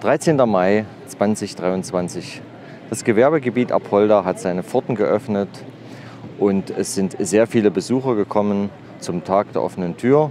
13. Mai 2023. Das Gewerbegebiet Apolda hat seine Pforten geöffnet und es sind sehr viele Besucher gekommen zum Tag der offenen Tür.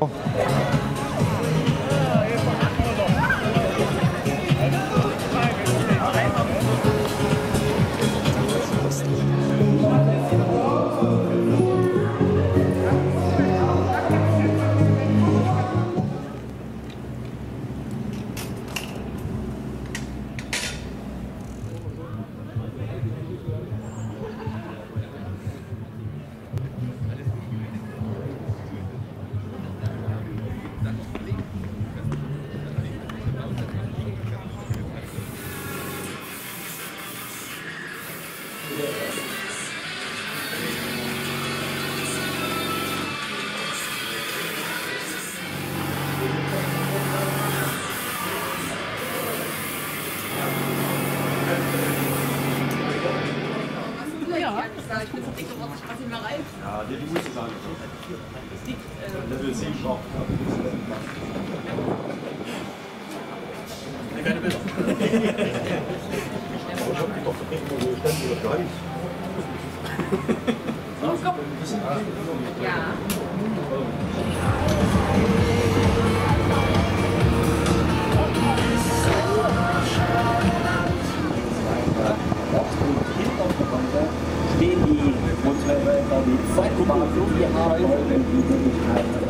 Ja, die muss ich sagen. Level 7 braucht Keine stehen die Motorräder, die Zeitbahn, die haben heute die Möglichkeit,